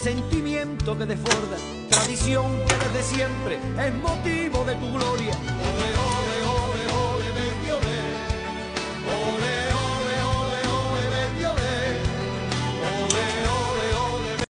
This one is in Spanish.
sentimiento que desborda, tradición que desde siempre es motivo de tu gloria.